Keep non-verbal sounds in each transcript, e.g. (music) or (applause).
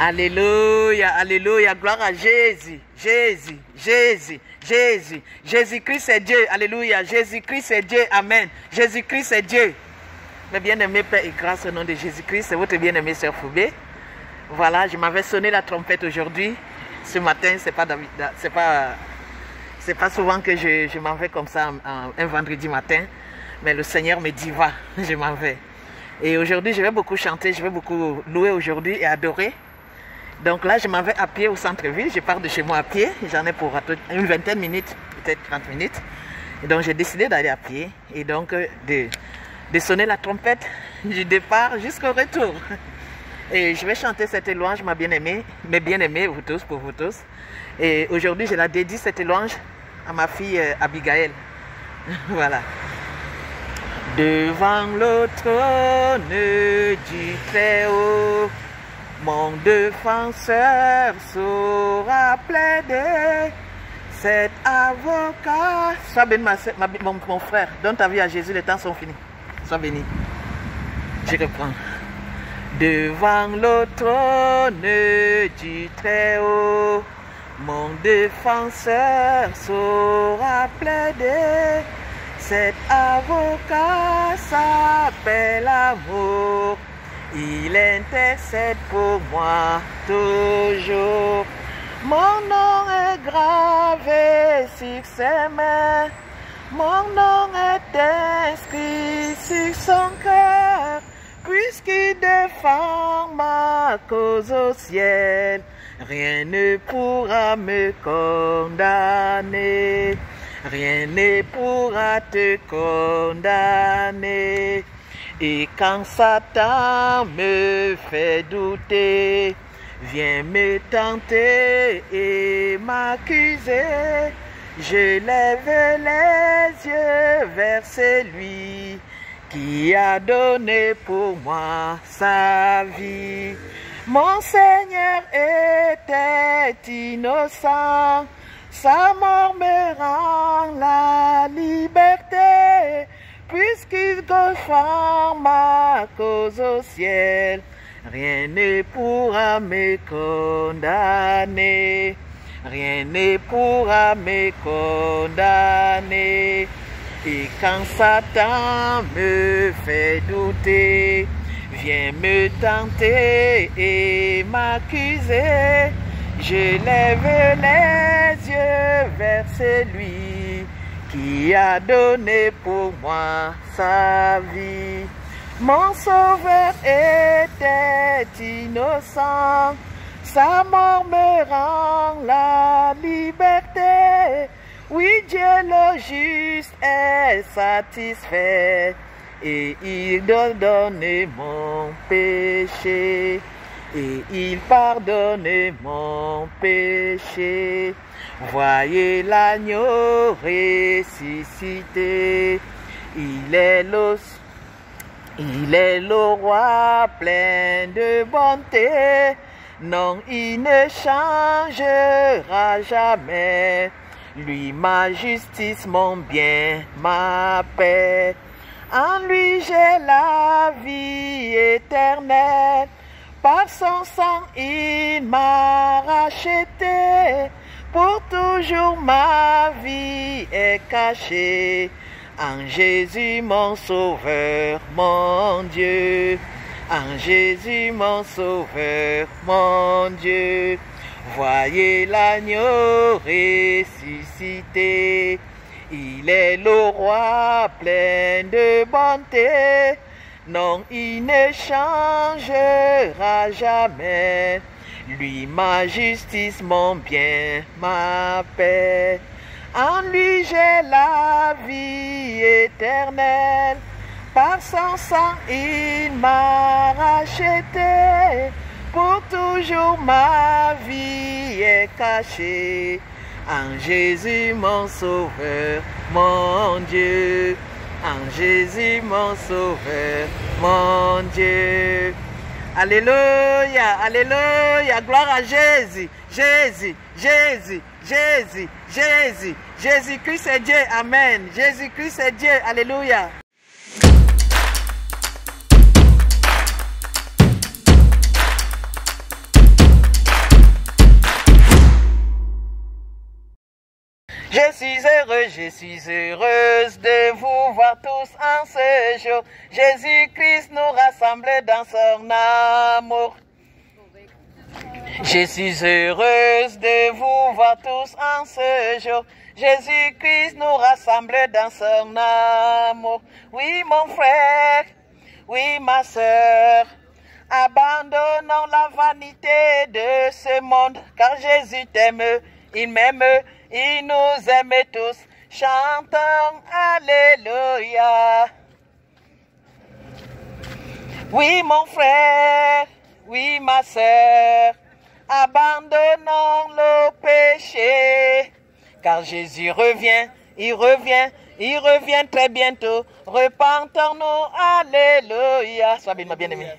Alléluia, Alléluia, gloire à Jésus, Jésus, Jésus, Jésus, Jésus-Christ est Dieu, Alléluia, Jésus-Christ est Dieu, Amen, Jésus-Christ est Dieu. Mes bien-aimés Père et grâce au nom de Jésus-Christ, c'est votre bien-aimé Sœur Foubé. Voilà, je m'avais sonné la trompette aujourd'hui. Ce matin, c'est pas, c'est pas, c'est pas souvent que je, je m'en vais comme ça un, un vendredi matin, mais le Seigneur me dit va, (laughs) je m'en vais. Et aujourd'hui, je vais beaucoup chanter, je vais beaucoup louer aujourd'hui et adorer. Donc là, je m'en vais à pied au centre-ville. Je pars de chez moi à pied. J'en ai pour une vingtaine de minutes, peut-être 30 minutes. Et donc, j'ai décidé d'aller à pied et donc de, de sonner la trompette du départ jusqu'au retour. Et je vais chanter cette louange, ma bien-aimée, mes bien-aimés, vous tous, pour vous tous. Et aujourd'hui, je la dédie cette louange à ma fille euh, Abigail. (laughs) voilà. Devant le trône du Très-Haut, mon défenseur saura plaider. Cet avocat. Sois béni, ma, mon, mon, frère. Donne ta vie à Jésus, les temps sont finis. Sois béni. Je reprends. Devant le trône du Très-Haut, mon défenseur saura plaider. Cet avocat s'appelle amour. Il intercède pour moi toujours. Mon nom est gravé sur ses mains. Mon nom est inscrit sur son cœur. Puisqu'il défend ma cause au ciel, rien ne pourra me condamner. Rien ne pourra te condamner. Et quand Satan me fait douter, vient me tenter et m'accuser, je lève les yeux vers celui qui a donné pour moi sa vie. Mon Seigneur était innocent, sa mort me rend la liberté, puisqu'il défend ma cause au ciel. Rien ne pourra me condamner, rien ne pourra me condamner. Et quand Satan me fait douter, vient me tenter et m'accuser, je lève les yeux vers celui qui a donné pour moi sa vie. Mon sauveur était innocent, sa mort me rend la liberté. Oui, Dieu le juste est satisfait et il donne mon péché et il pardonne mon péché. Voyez l'agneau ressuscité, il est le, il est le roi plein de bonté. Non, il ne changera jamais. Lui, ma justice, mon bien, ma paix. En lui, j'ai la vie éternelle. Par son sang, il m'a racheté. Pour toujours, ma vie est cachée. En Jésus, mon sauveur, mon Dieu. En Jésus, mon sauveur, mon Dieu. Voyez l'agneau ressuscité. Il est le roi plein de bonté. Non, il ne changera jamais. Lui, ma justice, mon bien, ma paix. En lui, j'ai la vie éternelle. Par son sang, il m'a racheté. Pour toujours, ma vie est cachée. En Jésus, mon sauveur, mon Dieu. En Jésus, mon sauveur, mon Dieu. Alléluia, Alléluia, gloire à Jésus, Jésus, Jésus, Jésus, Jésus, Jésus-Christ est Dieu, Amen. Jésus-Christ est Dieu, Alléluia. Je suis heureuse de vous voir tous en ce jour. Jésus-Christ nous rassemble dans son amour. Je suis heureuse de vous voir tous en ce jour. Jésus-Christ nous rassemble dans son amour. Oui, mon frère, oui, ma sœur, abandonnons la vanité de ce monde, car Jésus t'aime, il m'aime, il nous aime tous. Chantons Alléluia. Oui, mon frère, oui, ma sœur, abandonnons le péché, car Jésus revient, il revient, il revient très bientôt. Repentons-nous, Alléluia. Sois bien, ma bien-aimée.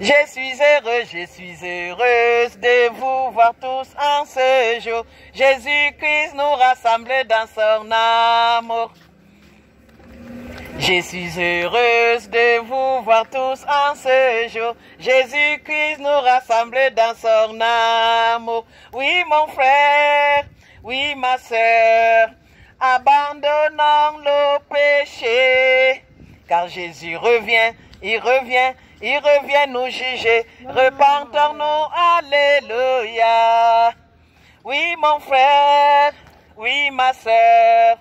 Je suis heureux, je suis heureuse de vous voir tous en ce jour. Jésus-Christ nous rassemble dans son amour. Je suis heureuse de vous voir tous en ce jour. Jésus-Christ nous rassemble dans son amour. Oui, mon frère, oui, ma sœur, abandonnons le péché. Car Jésus revient, il revient, il revient nous juger. Repentons-nous, Alléluia. Oui, mon frère, oui, ma sœur,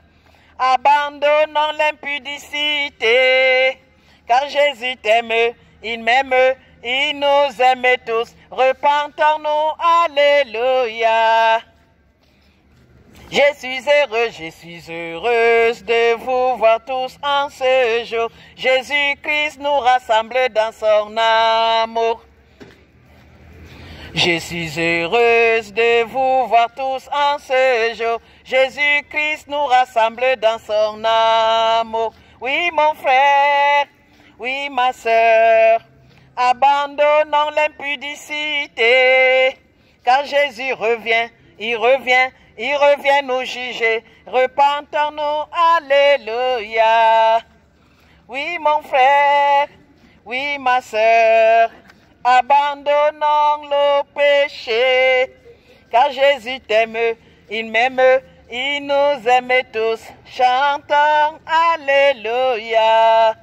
abandonnons l'impudicité. Car Jésus t'aime, il m'aime, il nous aime tous. Repentons-nous, Alléluia. Je suis heureux, je suis heureuse de vous voir tous en ce jour. Jésus-Christ nous rassemble dans son amour. Je suis heureuse de vous voir tous en ce jour. Jésus-Christ nous rassemble dans son amour. Oui, mon frère, oui, ma sœur, abandonnons l'impudicité, car Jésus revient, il revient, il revient nous juger. Repentons-nous, Alléluia. Oui, mon frère, oui, ma sœur, abandonnons le péché, car Jésus t'aime, il m'aime, il nous aime tous. Chantons Alléluia.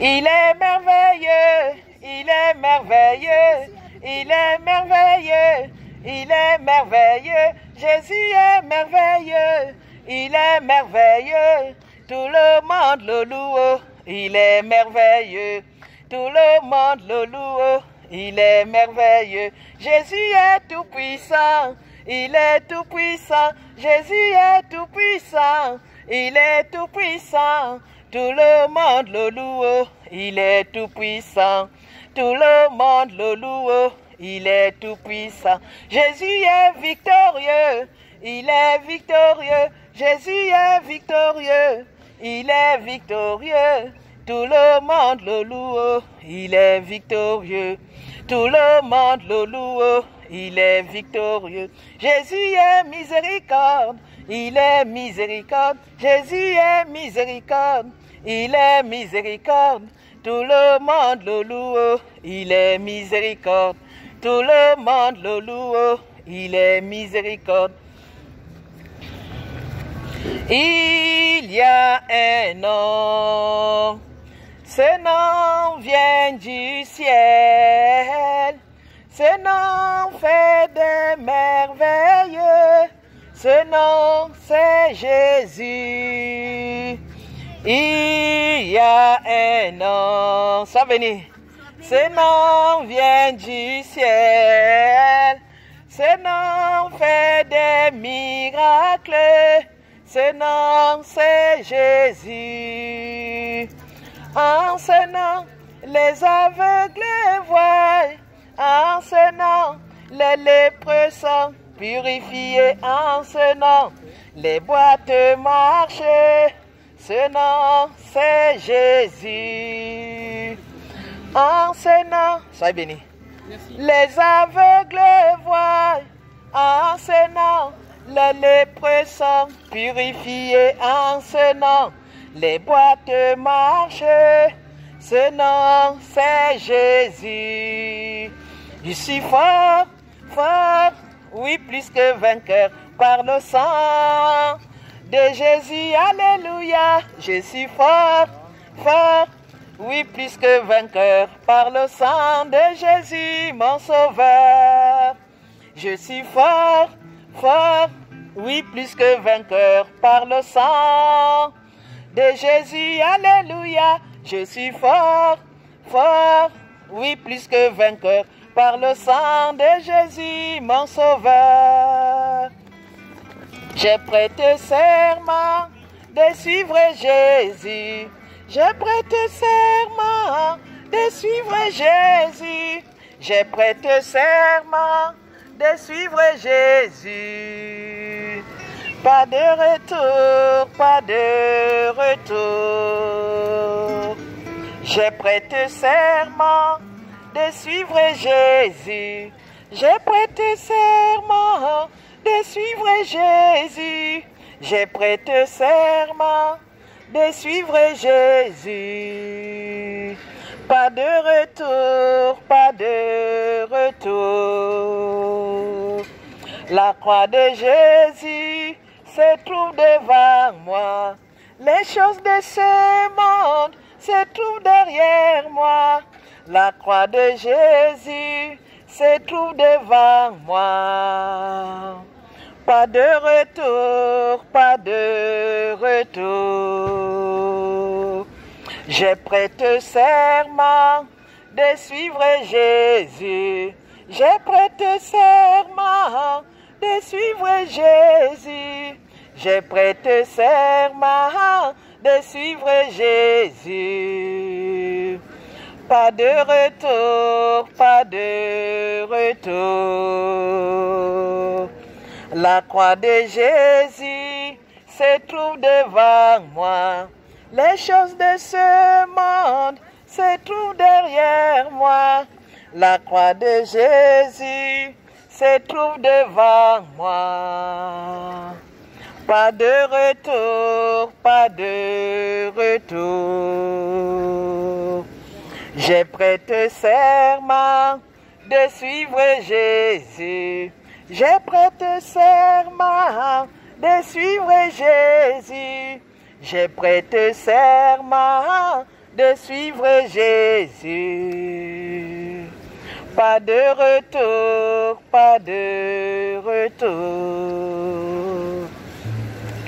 Il est merveilleux, il est merveilleux, il est merveilleux, il est merveilleux. Jésus est merveilleux, il est merveilleux. Tout le monde le loue, il est merveilleux. Tout le monde le loue, il est merveilleux. Jésus est tout puissant, il est tout puissant. Jésus est tout puissant, il est tout puissant. Tout le monde le loue, il est tout puissant. Tout le monde le loue, il est tout puissant. Jésus est victorieux, il est victorieux. Jésus est victorieux, il est victorieux. Tout le monde le loue, il est victorieux. Tout le monde le loue, il est victorieux. Jésus est miséricorde, il est miséricorde. Jésus est miséricorde, il est miséricorde. Tout le monde le loue, il est miséricorde. Tout le monde le loue, il est miséricorde. Il y a un nom, ce nom vient du ciel, ce nom fait des merveilles, ce nom c'est Jésus. Il y a un nom, ça venez. Ce nom vient du ciel, ce nom fait des miracles. Ce nom, c'est Jésus. En ce nom, les aveugles voient. En ce nom, les lépreux sont purifiés. En ce nom, les boîtes marchent. Ce nom, c'est Jésus. En ce nom, soyez bénis. Les aveugles voient. En ce nom, les lépreux sont purifiés en ce nom. Les boîtes marchent. Ce nom, c'est Jésus. Je suis fort, fort, oui, plus que vainqueur par le sang de Jésus. Alléluia, je suis fort, fort, oui, plus que vainqueur par le sang de Jésus, mon sauveur. Je suis fort, fort, oui, plus que vainqueur par le sang de Jésus. Alléluia, je suis fort, fort, oui, plus que vainqueur par le sang de Jésus, mon sauveur. J'ai prêté serment de suivre Jésus. J'ai prêté serment de suivre Jésus. J'ai prêté serment de suivre Jésus. Pas de retour, pas de retour. J'ai prêté serment de suivre Jésus. J'ai prêté serment de suivre Jésus. J'ai prêté serment de suivre Jésus. Pas de retour, pas de retour. La croix de Jésus se trouve devant moi. Les choses de ce monde se trouvent derrière moi. La croix de Jésus se trouve devant moi. Pas de retour, pas de retour. J'ai prêté serment de suivre Jésus. J'ai prêté serment de suivre Jésus. J'ai prêté serment de suivre Jésus. Pas de retour, pas de retour. La croix de Jésus se trouve devant moi. Les choses de ce monde se trouvent derrière moi. La croix de Jésus se trouve devant moi. Pas de retour, pas de retour. J'ai prêté serment de suivre Jésus. J'ai prêté serment de suivre Jésus. J'ai prêté serment de suivre Jésus. Pas de retour, pas de retour.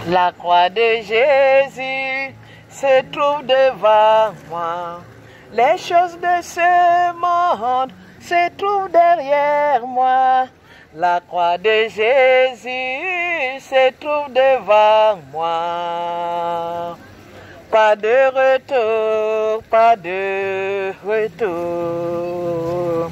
La croix de Jésus se trouve devant moi. Les choses de ce monde se trouvent derrière moi. La croix de Jésus se trouve devant moi. Pas de retour, pas de retour.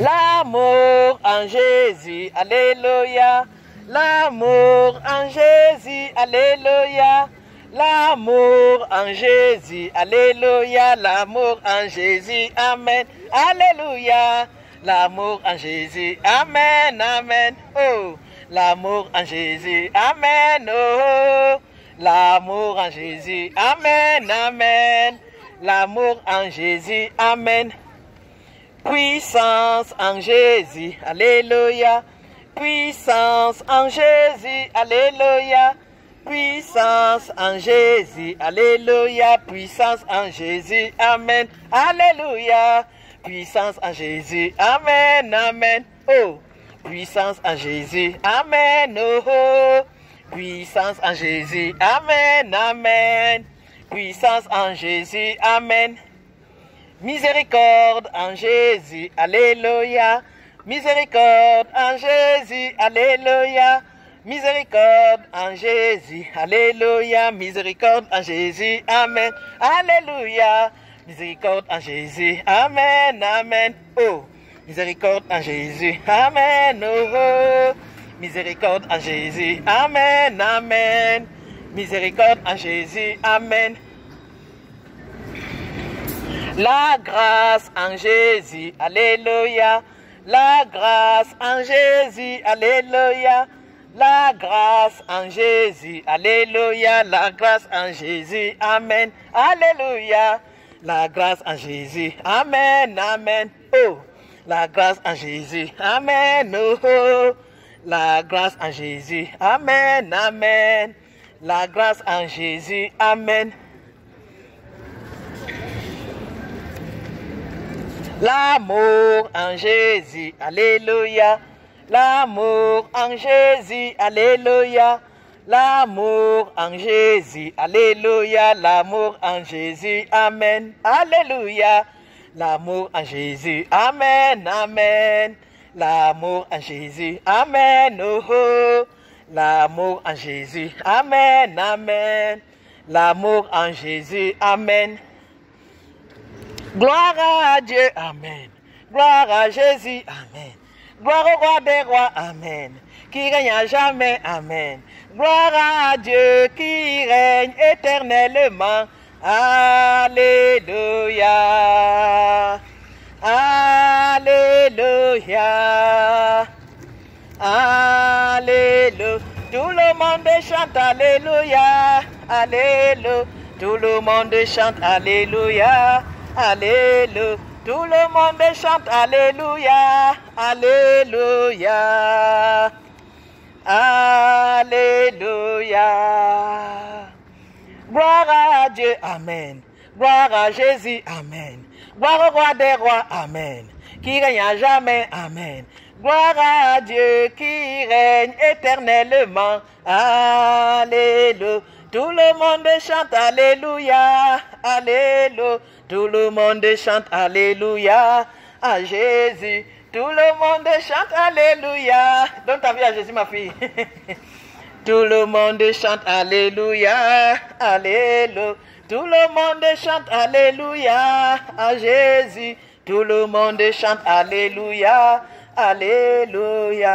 L'amour en Jésus, Alléluia. L'amour en Jésus, Alléluia. L'amour en Jésus, Alléluia. L'amour en Jésus, Amen. Alléluia. L'amour en Jésus, Amen, Amen. Oh, l'amour en Jésus, Amen. Oh, l'amour en Jésus, Amen, Amen. L'amour en Jésus, Amen. Puissance en Jésus, Alléluia. Puissance en Jésus, Alléluia. Puissance en Jésus, Alléluia. Puissance en Jésus, Amen. Alléluia. Puissance en Jésus, Amen, Amen. Oh, puissance en Jésus, Amen. Oh, oh. puissance en Jésus, Amen, Amen. Puissance en Jésus, Amen. Miséricorde en Jésus, Alléluia. Miséricorde en Jésus, Alléluia. Miséricorde en Jésus, Alléluia. Miséricorde en Jésus, Amen. Alléluia. Miséricorde en Jésus, Amen, Amen. Oh, miséricorde en Jésus, Amen. Oh, oh. miséricorde en Jésus, Amen, Amen. Miséricorde en Jésus, Amen. La grâce en Jésus, Alléluia. La grâce en Jésus, Alléluia. La grâce en Jésus, Alléluia. La grâce en Jésus, Amen. Alléluia. La grâce en Jésus, Amen, Amen. Oh, La grâce en Jésus. Amen. Oh, oh. La grâce en Jésus. Amen. Amen. La grâce en Jésus. Amen. L'amour en Jésus. Alléluia. L'amour en Jésus. Alléluia. L'amour en Jésus. Alléluia. L'amour en Jésus. Amen. Alléluia. L'amour en Jésus. Amen. Amen. L'amour en Jésus. Amen. Oh, oh. L'amour en Jésus. Amen. Amen. L'amour en Jésus. Amen. Gloire à Dieu. Amen. Gloire à Jésus. Amen. Gloire au roi des rois. Amen. Qui règne à jamais. Amen. Gloire à Dieu qui règne éternellement. Alléluia. Alléluia. Alléluia. Tout le monde chante Alléluia. Alléluia. Tout le monde chante Alléluia. Alléluia. Tout le monde chante Alléluia. Alléluia. Alléluia. Gloire à Dieu. Amen. Gloire à Jésus. Amen. Gloire au roi des rois. Amen. Qui règne à jamais. Amen. Gloire à Dieu qui règne éternellement. Alléluia. Tout le monde chante Alléluia. Alléluia. Tout le monde chante Alléluia à Jésus. Tout le monde chante Alléluia. Donne ta vie à Jésus, ma fille. (laughs) Tout le monde chante Alléluia. Alléluia. Tout le monde chante Alléluia à Jésus. Tout le monde chante Alléluia. Alléluia.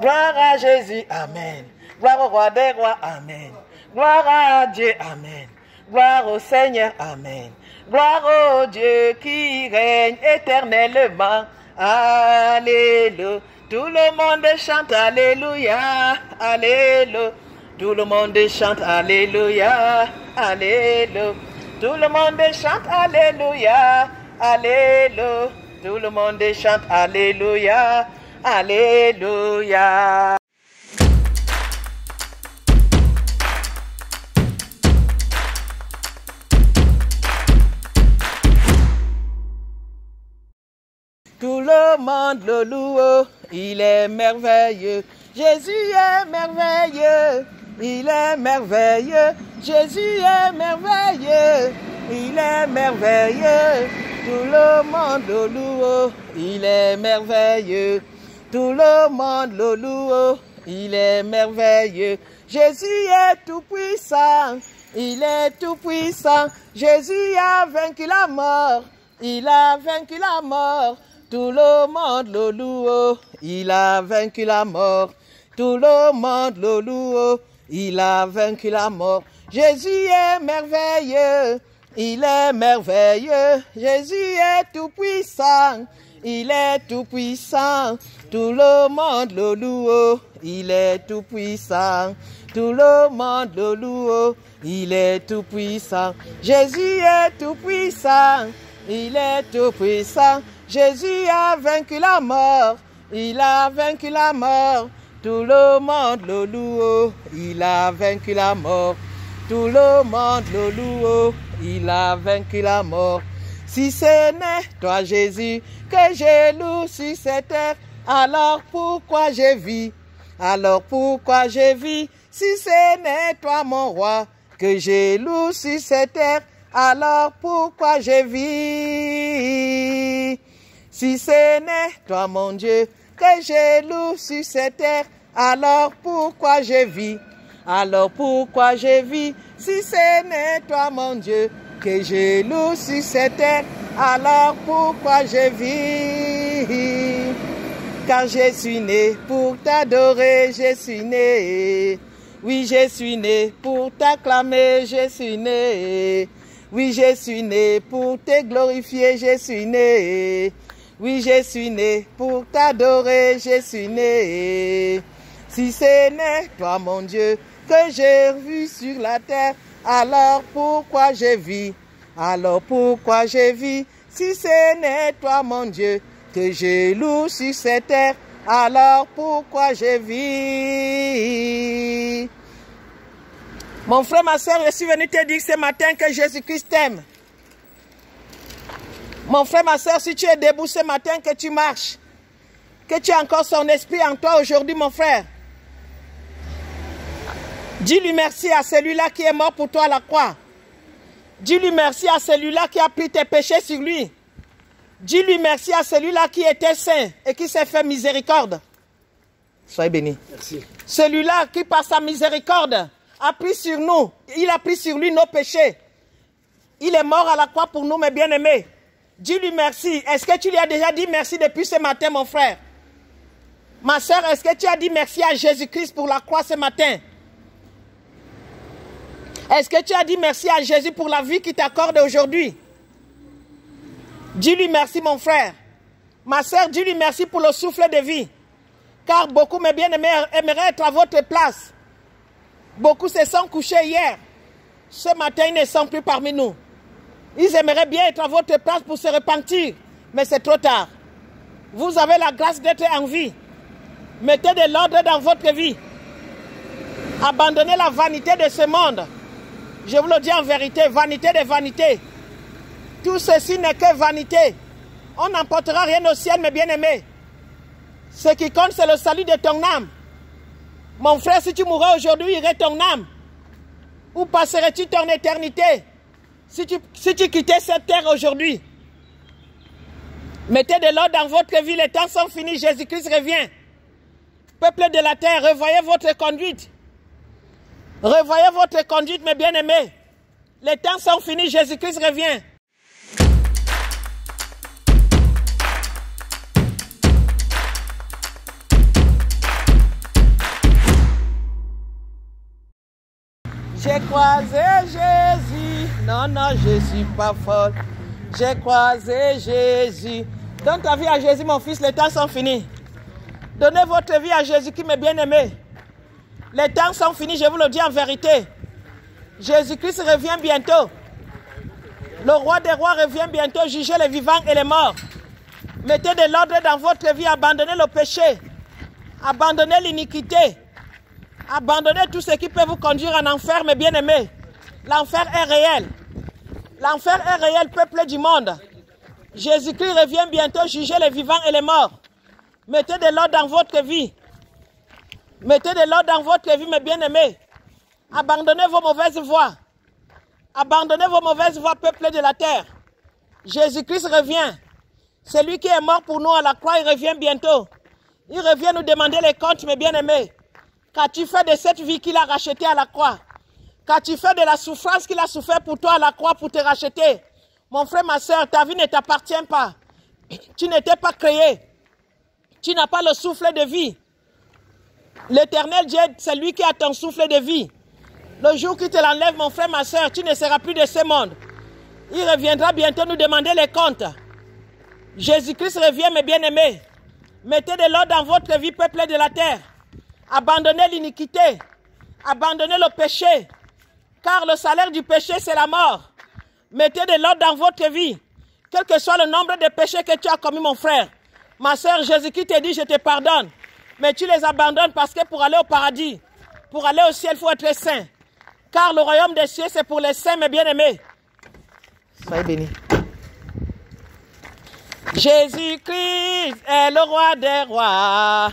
Gloire à Jésus. Amen. Gloire au roi des rois. Amen. Gloire à Dieu. Amen. Gloire au Seigneur. Amen. Gloire au Dieu qui règne éternellement. Alléluia. Tout le monde chante Alléluia. Alléluia. Tout le monde chante Alléluia. Alléluia. Tout le monde chante Alléluia. Alléluia. Tout le monde chante Alléluia. Alléluia. Le monde le loue, il est merveilleux. Jésus est merveilleux, il est merveilleux. Jésus est merveilleux, il est merveilleux. Tout le monde le loue, il est merveilleux. Tout le monde le loue, il est merveilleux. Jésus est tout puissant, il est tout puissant. Jésus a vaincu la mort, il a vaincu la mort. Tout le monde le loue, il a vaincu la mort. Tout le monde le loue, il a vaincu la mort. Jésus est merveilleux, il est merveilleux. Jésus est tout puissant, il est tout puissant. Tout le monde le loue, il est tout puissant. Tout le monde le loue, il est tout puissant. Jésus est tout puissant, il est tout puissant. Jésus a vaincu la mort, il a vaincu la mort. Tout le monde le loue, il a vaincu la mort. Tout le monde le loue, il a vaincu la mort. Si ce n'est toi Jésus que je loue sur cette terre, alors pourquoi je vis? Alors pourquoi je vis? Si ce n'est toi mon roi que je loue sur cette terre, alors pourquoi je vis? Si ce n'est toi mon Dieu que je loue sur cette terre, alors pourquoi je vis? Alors pourquoi je vis? Si ce n'est toi mon Dieu que je loue sur cette terre, alors pourquoi je vis? Car je suis né pour t'adorer, je suis né. Oui, je suis né pour t'acclamer, je suis né. Oui, je suis né pour te glorifier, je suis né. Oui, je suis né pour t'adorer, je suis né. Si ce n'est toi, mon Dieu, que j'ai vu sur la terre, alors pourquoi je vis Alors pourquoi je vis Si ce n'est toi, mon Dieu, que je loue sur cette terre, alors pourquoi je vis Mon frère, ma soeur, je suis venu te dire ce matin que Jésus-Christ t'aime. Mon frère, ma soeur, si tu es debout ce matin, que tu marches, que tu as encore son esprit en toi aujourd'hui, mon frère, dis-lui merci à celui-là qui est mort pour toi à la croix. Dis-lui merci à celui-là qui a pris tes péchés sur lui. Dis-lui merci à celui-là qui était saint et qui s'est fait miséricorde. Soyez bénis. Merci. Celui-là qui, par sa miséricorde, a pris sur nous, il a pris sur lui nos péchés. Il est mort à la croix pour nous, mes bien-aimés. Dis-lui merci. Est-ce que tu lui as déjà dit merci depuis ce matin, mon frère? Ma soeur, est-ce que tu as dit merci à Jésus-Christ pour la croix ce matin? Est-ce que tu as dit merci à Jésus pour la vie qu'il t'accorde aujourd'hui? Dis-lui merci, mon frère. Ma soeur, dis-lui merci pour le souffle de vie. Car beaucoup, mes bien-aimés, aimeraient être à votre place. Beaucoup se sont couchés hier. Ce matin, ils ne sont plus parmi nous. Ils aimeraient bien être à votre place pour se repentir. Mais c'est trop tard. Vous avez la grâce d'être en vie. Mettez de l'ordre dans votre vie. Abandonnez la vanité de ce monde. Je vous le dis en vérité, vanité de vanité. Tout ceci n'est que vanité. On n'emportera rien au ciel, mes bien-aimés. Ce qui compte, c'est le salut de ton âme. Mon frère, si tu mourrais aujourd'hui, irait ton âme. Où passerais-tu ton éternité? Si tu, si tu quittais cette terre aujourd'hui Mettez de l'ordre dans votre vie, les temps sont finis, Jésus-Christ revient. Peuple de la terre, revoyez votre conduite. Revoyez votre conduite, mes bien-aimés. Les temps sont finis, Jésus-Christ revient. J'ai croisé Jésus. Non, non, je suis pas folle. J'ai croisé Jésus. Donne ta vie à Jésus, mon fils, les temps sont finis. Donnez votre vie à Jésus qui m'est bien aimé. Les temps sont finis, je vous le dis en vérité. Jésus-Christ revient bientôt. Le roi des rois revient bientôt juger les vivants et les morts. Mettez de l'ordre dans votre vie, abandonnez le péché, abandonnez l'iniquité, abandonnez tout ce qui peut vous conduire en enfer, mes bien-aimés. L'enfer est réel. L'enfer est réel, peuple du monde. Jésus-Christ revient bientôt juger les vivants et les morts. Mettez de l'ordre dans votre vie. Mettez de l'ordre dans votre vie, mes bien-aimés. Abandonnez vos mauvaises voies. Abandonnez vos mauvaises voies, peuple de la terre. Jésus-Christ revient. C'est lui qui est mort pour nous à la croix, il revient bientôt. Il revient nous demander les comptes, mes bien-aimés. Qu'as-tu fait de cette vie qu'il a rachetée à la croix Qu'as-tu fait de la souffrance qu'il a souffert pour toi à la croix pour te racheter Mon frère, ma soeur, ta vie ne t'appartient pas. (clears throat) Tu n'étais pas créé. Tu n'as pas le souffle de vie. L'éternel Dieu, c'est lui qui a ton souffle de vie. Le jour qu'il te l'enlève, mon frère, ma soeur, tu ne seras plus de ce monde. Il reviendra bientôt nous demander les comptes. Jésus-Christ revient, mes bien-aimés. Mettez de l'ordre dans votre vie, peuple de la terre. Abandonnez l'iniquité. Abandonnez le péché. Car le salaire du péché, c'est la mort. Mettez de l'ordre dans votre vie. Quel que soit le nombre de péchés que tu as commis, mon frère. Ma soeur, Jésus-Christ te dit, je te pardonne. Mais tu les abandonnes parce que pour aller au paradis, pour aller au ciel, il faut être saint. Car le royaume des cieux, c'est pour les saints, mes bien-aimés. Soyez bénis. Jésus-Christ est le roi des rois.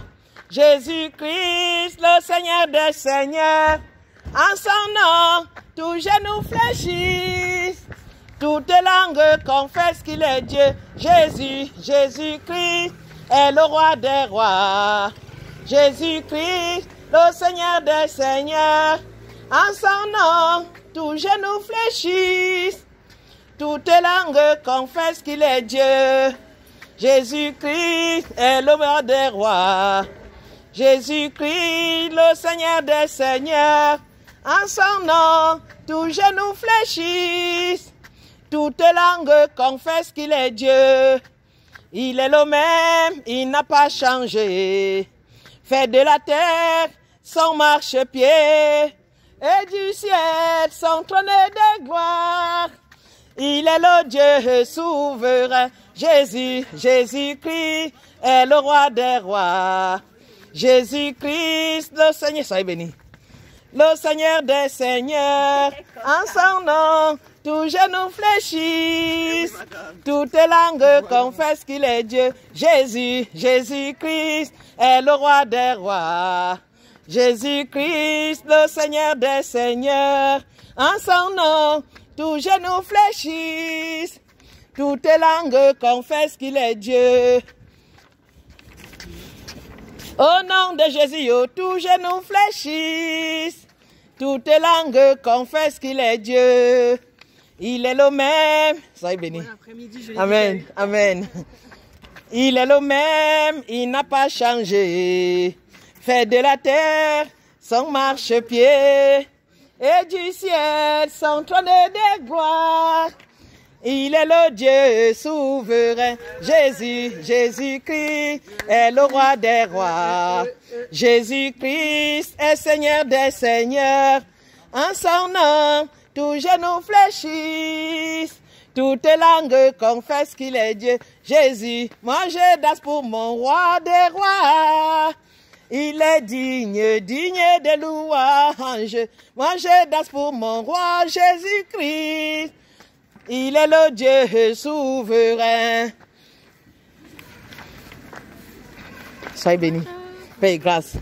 Jésus-Christ, le Seigneur des seigneurs. En son nom, tous genoux fléchissent. Toute langue confesse qu'il est Dieu. Jésus, Jésus-Christ est le roi des rois. Jésus-Christ, le Seigneur des seigneurs. En son nom, tous genoux fléchissent. Toute langue confesse qu'il est Dieu. Jésus-Christ est le roi des rois. Jésus-Christ, le Seigneur des seigneurs. En son nom, tous genoux fléchissent. Toute langue confesse qu'il est Dieu. Il est le même, il n'a pas changé. Fait de la terre son marchepied et du ciel son trône de gloire. Il est le Dieu souverain. Jésus, Jésus-Christ est le roi des rois. Jésus-Christ, le Seigneur, soyez béni. Le Seigneur des seigneurs, en son nom, tous genou fléchissent, toutes langues confessent qu'il est Dieu. Jésus, Jésus-Christ est le roi des rois. Jésus-Christ, le Seigneur des seigneurs, en son nom, tous genou fléchissent, toutes langues confessent qu'il est Dieu. Au nom de Jésus, oh, tous genoux fléchissent, toutes langues confessent qu'il est Dieu. Il est le même. Soyez béni. Amen. Amen. Il est le même, il n'a pas changé. Fait de la terre son marchepied et du ciel son trône de gloire. Il est le Dieu souverain. Jésus, Jésus-Christ est le roi des rois. Jésus-Christ est Seigneur des seigneurs. En son nom, tous genoux fléchissent. Toutes langues confessent qu'il est Dieu. Jésus, moi je danse pour mon roi des rois. Il est digne, digne de louanges. Moi je danse pour mon roi Jésus-Christ. Il est le Dieu souverain. Soyez béni. Paix grâce.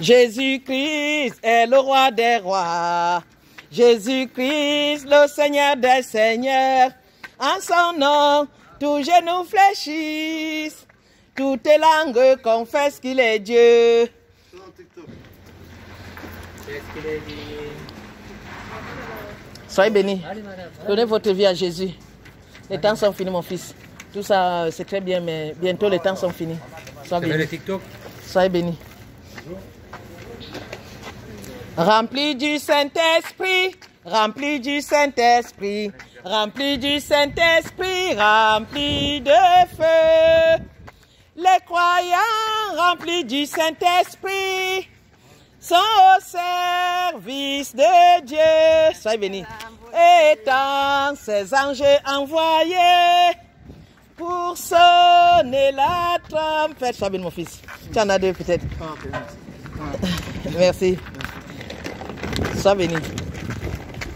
Jésus-Christ est le roi des rois. Jésus-Christ, le Seigneur des seigneurs. En son nom, tous genoux fléchissent. Toutes langues confessent qu'il est Dieu. Soyez bénis. Donnez votre vie à Jésus. Les temps sont finis, mon fils. Tout ça, c'est très bien, mais bientôt les temps sont finis. Soyez bénis. Soyez bénis. Rempli du Saint-Esprit, rempli du Saint-Esprit, rempli du Saint-Esprit, rempli de feu. Les croyants remplis du Saint-Esprit sont au service de Dieu. Soyez bénis. Étant ces anges envoyés pour sonner la trompette. Sois béni, mon fils. Tu en as deux peut-être. Merci. Sois béni.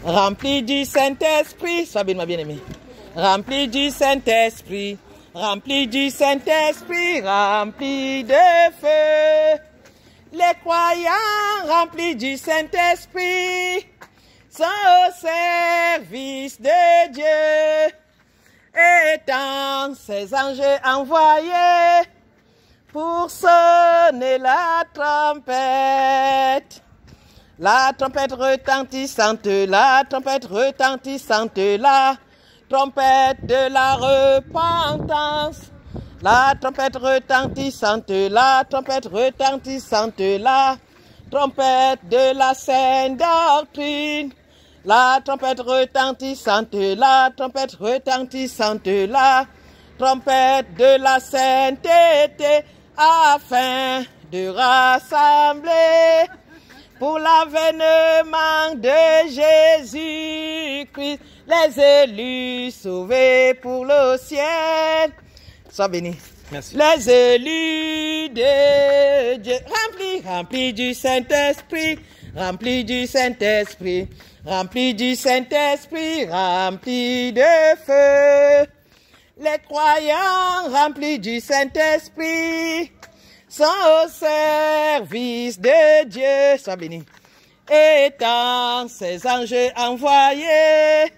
Rempli du Saint-Esprit. Sois béni, ma bien-aimée. Rempli du Saint-Esprit. Rempli du Saint-Esprit. Rempli de feu. Les croyants remplis du Saint-Esprit sont au service de Dieu. Étant ces anges envoyés pour sonner la trompette. La trompette retentissante, la trompette retentissante, la trompette de la repentance. La trompette retentissante, la trompette retentissante, la trompette de la sainte doctrine. La trompette retentissante, la trompette retentissante, la trompette de la sainteté, afin de rassembler pour l'avènement de Jésus-Christ, les élus sauvés pour le ciel. Sois béni. Merci. Les élus de Dieu, remplis, remplis du Saint-Esprit, remplis du Saint-Esprit, remplis du Saint-Esprit, remplis de feu. Les croyants remplis du Saint-Esprit sont au service de Dieu. Sois béni. Étant ces anges envoyés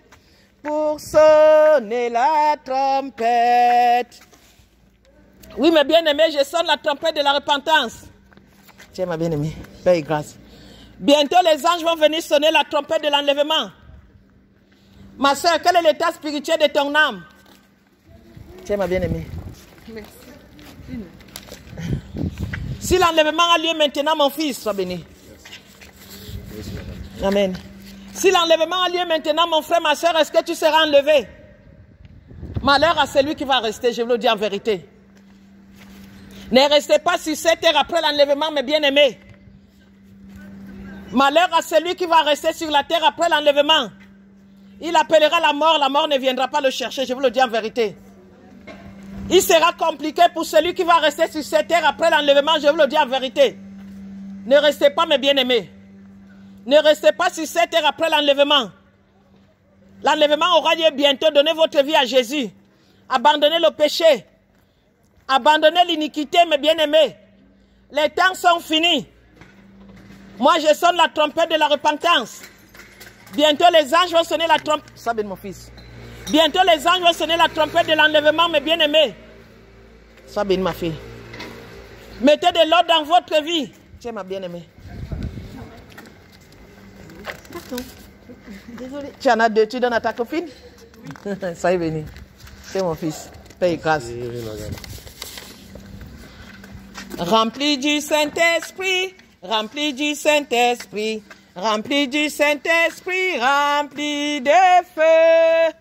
pour sonner la trompette. Oui, mes bien-aimés, je sonne la trompette de la repentance. Tiens, ma bien-aimée, paix et grâce. Bientôt, les anges vont venir sonner la trompette de l'enlèvement. Ma soeur, quel est l'état spirituel de ton âme? Tiens, ma bien-aimée. Si l'enlèvement a lieu maintenant, mon fils, sois béni. Amen. Si l'enlèvement a lieu maintenant, mon frère, ma soeur, est-ce que tu seras enlevé? Malheur à celui qui va rester, je vous le dis en vérité. Ne restez pas sur cette terre après l'enlèvement, mes bien-aimés. Malheur à celui qui va rester sur la terre après l'enlèvement. Il appellera la mort, la mort ne viendra pas le chercher, je vous le dis en vérité. Il sera compliqué pour celui qui va rester sur cette terre après l'enlèvement, je vous le dis en vérité. Ne restez pas mes bien-aimés. Ne restez pas sur cette terre après l'enlèvement. L'enlèvement aura lieu bientôt. Donnez votre vie à Jésus. Abandonnez le péché. Abandonnez l'iniquité, mes bien-aimés. Les temps sont finis. Moi, je sonne la trompette de la repentance. Bientôt, les anges vont sonner la trompette. Sabine, mon fils. Bientôt, les anges vont sonner la trompette de l'enlèvement, mes bien-aimés. Sabine, ma fille. Mettez de l'ordre dans votre vie. Tiens, ma bien-aimée. Désolé. Tu en as deux, tu donnes à ta copine (laughs) Ça est venu. C'est mon fils. Paye grâce. Rempli du Saint-Esprit, rempli du Saint-Esprit, rempli du Saint-Esprit, rempli de feu.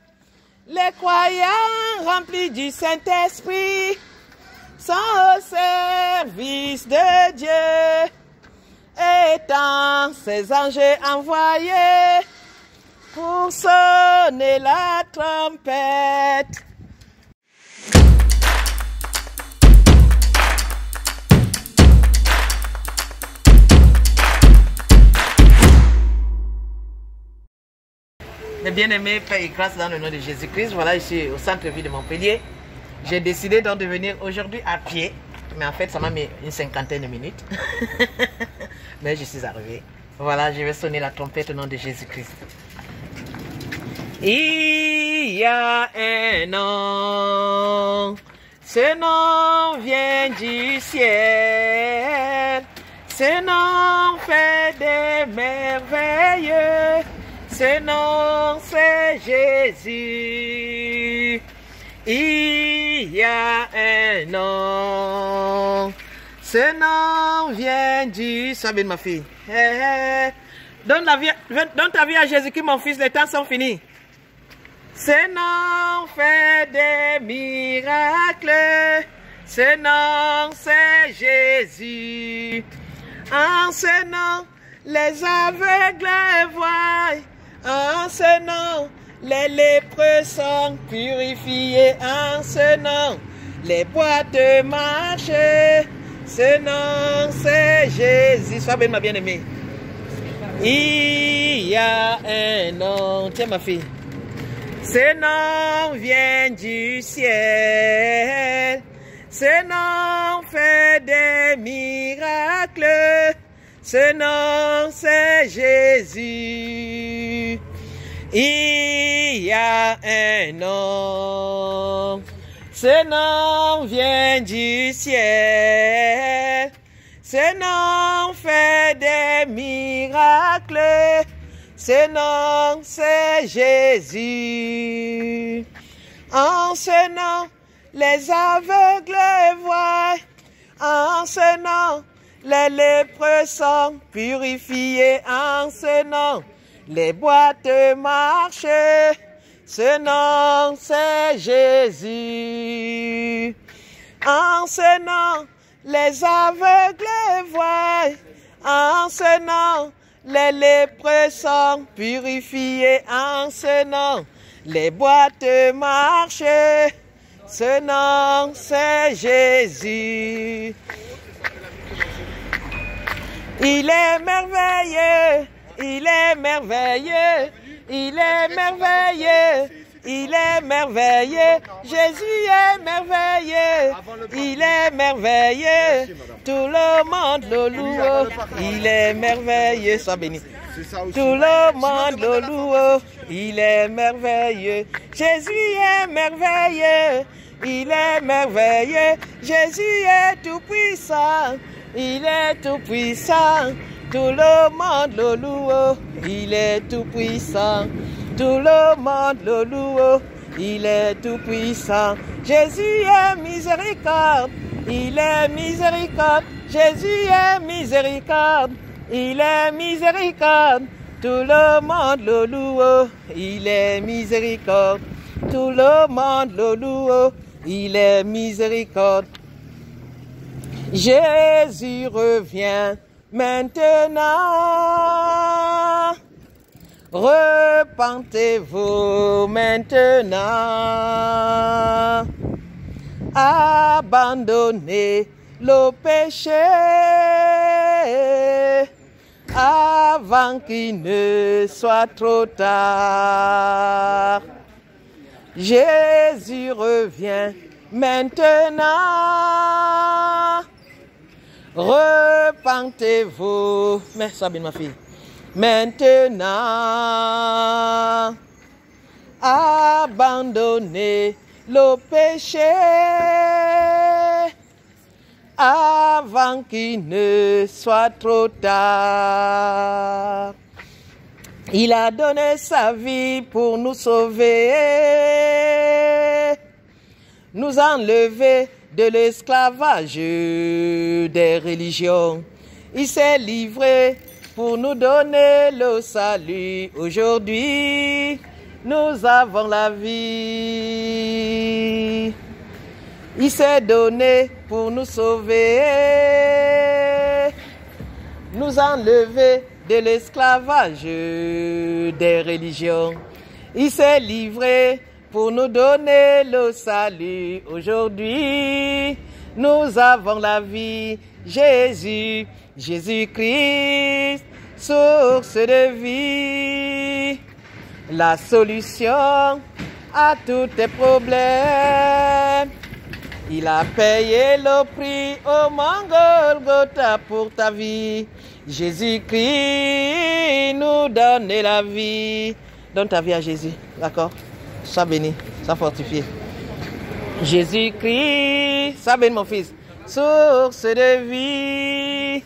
Les croyants remplis du Saint-Esprit sont au service de Dieu. Étant ses anges envoyés pour sonner la trompette. Mes bien-aimés, Père et grâce dans le nom de Jésus-Christ, voilà ici au centre-ville de Montpellier. J'ai décidé donc de venir aujourd'hui à pied, mais en fait ça m'a mis une cinquantaine de minutes. (laughs) mais je suis arrivé. Voilà, je vais sonner la trompette au nom de Jésus-Christ. Il y a un nom, ce nom vient du ciel, ce nom fait des merveilles. Ce nom, c'est Jésus. Il y a un nom. Ce nom vient du... Sabine, ma fille. Donne, la vie, donne ta vie à Jésus-Christ, mon fils. Les temps sont finis. Ce nom fait des miracles. Ce nom, c'est Jésus. En ce nom, les aveugles voient. En ce nom, les lépreux sont purifiés. En ce nom, les boîtes marchent. Ce nom, c'est Jésus. Sois bien, ma bien-aimée. Il y a un nom. Tiens, ma fille. Ce nom vient du ciel. Ce nom fait des miracles. Ce nom, c'est Jésus. Il y a un nom. Ce nom vient du ciel. Ce nom fait des miracles. Ce nom, c'est Jésus. En ce nom, les aveugles voient. En ce nom, les lépreux sont purifiés en ce nom. Les boîtes marchent. Ce nom, c'est Jésus. En ce nom, les aveugles voient. En ce nom, les lépreux sont purifiés. En ce nom, les boîtes marchent. Ce nom, c'est Jésus. Il est merveilleux, il est merveilleux, il est merveilleux, il est merveilleux. Jésus est merveilleux, il est merveilleux. Tout le monde le loue, il est merveilleux. Sois béni. Tout le monde le loue, il est merveilleux. Jésus est merveilleux, il est merveilleux. Jésus est tout puissant. Il est tout puissant, tout le monde le loue, il est tout puissant, tout le monde le loue, il est tout puissant. Jésus est miséricorde, il est miséricorde, Jésus est miséricorde, il est miséricorde, tout le monde le loue, il est miséricorde, tout le monde le loue, il est miséricorde. Jésus revient maintenant. Repentez-vous maintenant. Abandonnez le péché avant qu'il ne soit trop tard. Jésus revient maintenant. Repentez-vous. Merci Sabine, ma fille. Maintenant, abandonnez le péché avant qu'il ne soit trop tard. Il a donné sa vie pour nous sauver, nous enlever de l'esclavage des religions. Il s'est livré pour nous donner le salut. Aujourd'hui, nous avons la vie. Il s'est donné pour nous sauver, nous enlever de l'esclavage des religions. Il s'est livré pour nous donner le salut. Aujourd'hui, nous avons la vie. Jésus, Jésus-Christ, source de vie, la solution à tous tes problèmes. Il a payé le prix au Mongolgotha pour ta vie. Jésus-Christ nous donne la vie. Donne ta vie à Jésus, d'accord? Sois béni, sois fortifié. Jésus-Christ, sois béni mon fils, source de vie,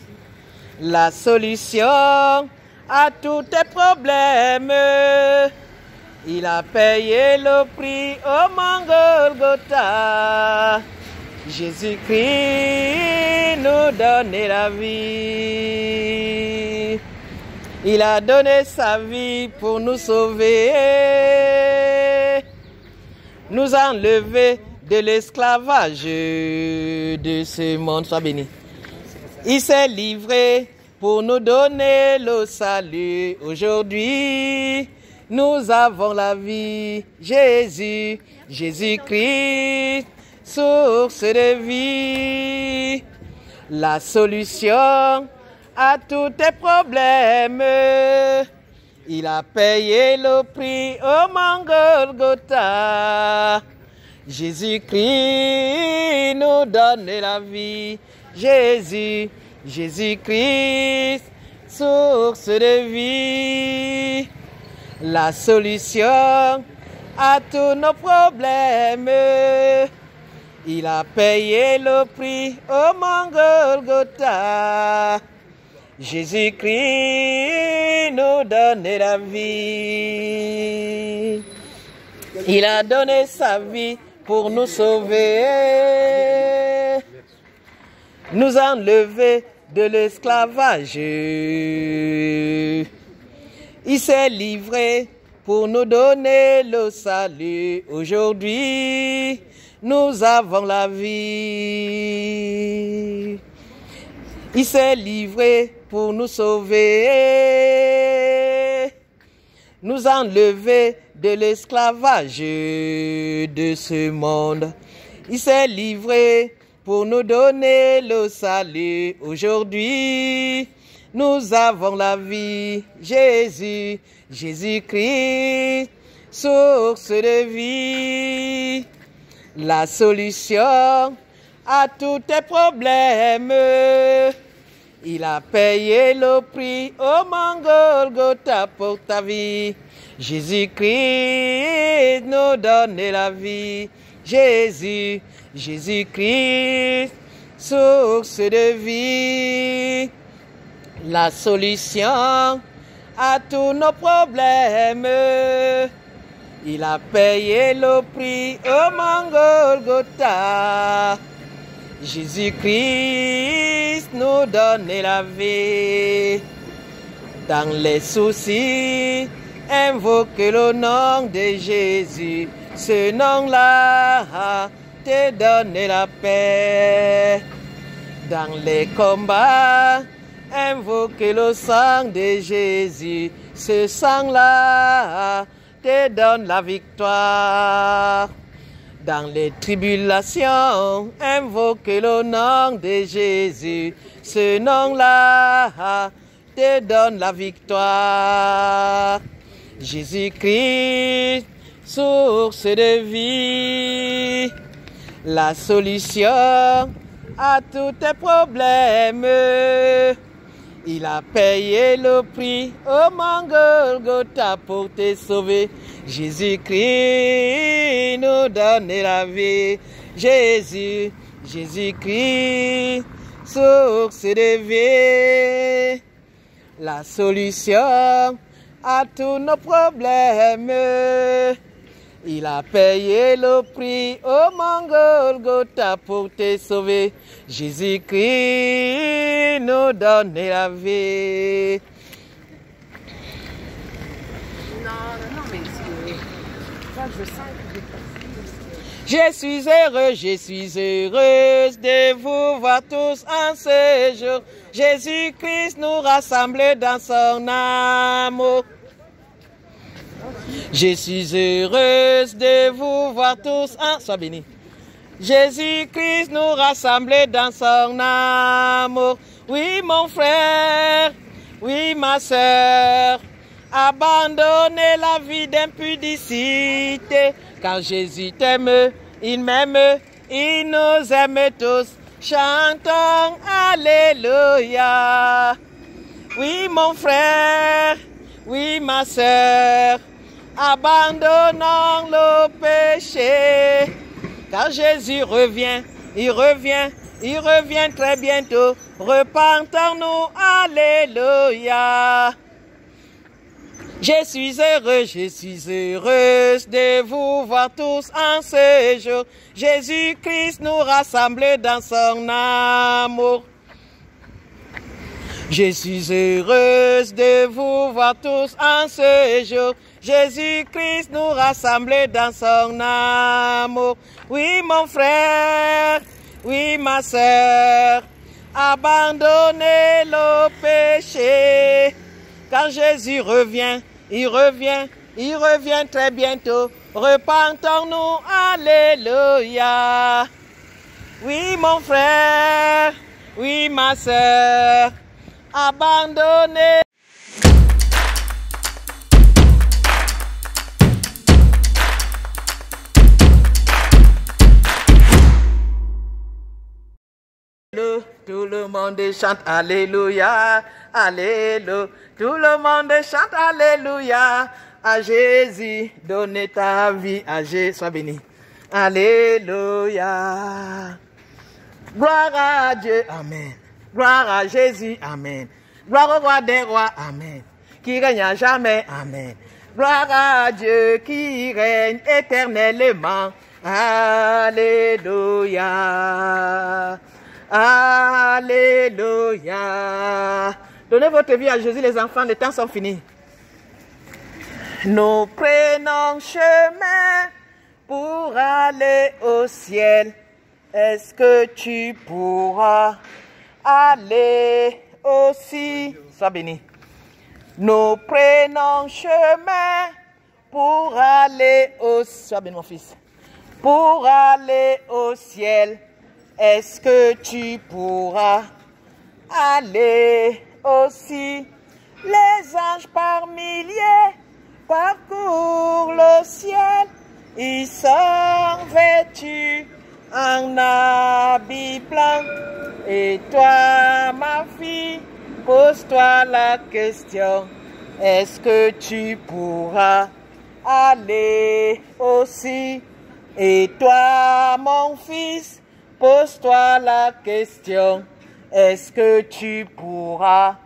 la solution à tous tes problèmes. Il a payé le prix au Mongolgotha. Jésus-Christ nous donne la vie. Il a donné sa vie pour nous sauver, nous enlever de l'esclavage de ce monde. Sois béni. Il s'est livré pour nous donner le salut. Aujourd'hui, nous avons la vie. Jésus, Jésus-Christ, source de vie, la solution à tous tes problèmes. Il a payé le prix au Mongolgotha. Jésus-Christ nous donne la vie. Jésus, Jésus-Christ, source de vie, la solution à tous nos problèmes. Il a payé le prix au Mongolgotha. Jésus-Christ nous donne la vie. Il a donné sa vie pour nous sauver, nous enlever de l'esclavage. Il s'est livré pour nous donner le salut. Aujourd'hui, nous avons la vie. Il s'est livré pour nous sauver, nous enlever de l'esclavage de ce monde. Il s'est livré pour nous donner le salut. Aujourd'hui, nous avons la vie. Jésus, Jésus-Christ, source de vie, la solution à tous tes problèmes. Il a payé le prix au Mongolgotha pour ta vie. Jésus-Christ nous donne la vie. Jésus, Jésus-Christ, source de vie, la solution à tous nos problèmes. Il a payé le prix au Mongolgotha. Jésus-Christ nous donne la vie. Dans les soucis, invoque le nom de Jésus. Ce nom-là te donne la paix. Dans les combats, invoquez le sang de Jésus. Ce sang-là te donne la victoire. Dans les tribulations, invoquez le nom de Jésus. Ce nom-là te donne la victoire. Jésus-Christ, source de vie, la solution à tous tes problèmes. Il a payé le prix au Mangolgotha pour te sauver. Jésus-Christ nous donne la vie. Jésus, Jésus-Christ, source de vie. La solution à tous nos problèmes. Il a payé le prix au Mongolgotha pour te sauver. Jésus-Christ nous donne la vie. Non, non, mais je sens que Je suis heureux, je suis heureuse de vous voir tous en ce jour. Jésus-Christ nous rassemble dans son amour. Je suis heureuse de vous voir tous en... Sois béni. Jésus-Christ nous rassemble dans son amour. Oui, mon frère, oui, ma soeur, abandonnez la vie d'impudicité, car Jésus t'aime, il m'aime, il nous aime tous. Chantons Alléluia. Oui, mon frère, oui, ma soeur, abandonnons le péché, car Jésus revient, il revient, il revient très bientôt. Repentons-nous, Alléluia. Je suis heureux, je suis heureuse de vous voir tous en ce jour. Jésus-Christ nous rassemble dans son amour. Je suis heureuse de vous voir tous en ce jour. Jésus-Christ nous rassemble dans son amour. Oui, mon frère, oui, ma soeur, abandonnez le péché. Quand Jésus revient, il revient, il revient très bientôt. Repentons-nous, Alléluia. Oui, mon frère, oui, ma soeur, abandonnez. Tout le monde chante Alléluia, Alléluia. Tout le monde chante Alléluia. À Jésus, donne ta vie à Jésus. Sois béni. Alléluia. Gloire à Dieu, Amen. Gloire à Jésus, Amen. Gloire au roi des rois, Amen. Qui règne à jamais, Amen. Gloire à Dieu qui règne éternellement. Alléluia. Alléluia. Donnez votre vie à Jésus, les enfants, les temps sont finis. Nous prenons chemin pour aller au ciel. Est-ce que tu pourras aller aussi? Sois béni. Nous prenons chemin pour aller au Sois béni, mon fils. Pour aller au ciel. Est-ce que tu pourras aller aussi? Les anges par milliers parcourent le ciel? Ils sont vêtus en habit blanc. Et toi, ma fille, pose-toi la question. Est-ce que tu pourras aller aussi? Et toi, mon fils, pose-toi la question. Est-ce que tu pourras